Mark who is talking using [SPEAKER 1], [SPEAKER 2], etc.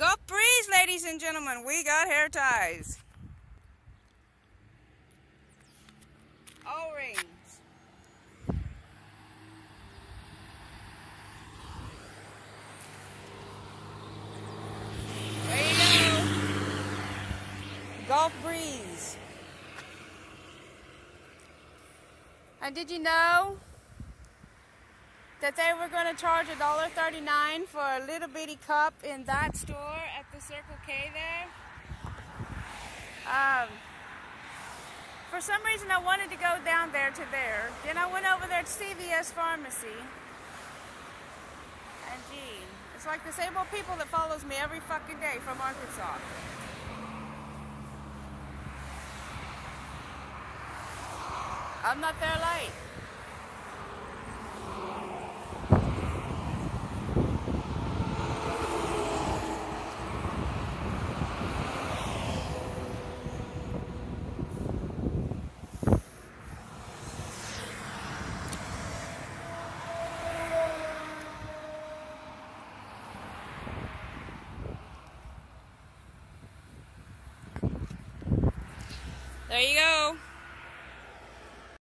[SPEAKER 1] Gulf Breeze, ladies and gentlemen. We got hair ties. O-rings. There you go. Gulf Breeze. And did you know they were going to charge $1.39 for a little bitty cup in that store at the Circle K there? Um, for some reason, I wanted to go down there to there. Then I went over there to CVS Pharmacy. And gee, it's like the same old people that follows me every fucking day from Arkansas. I'm not there late. There you go.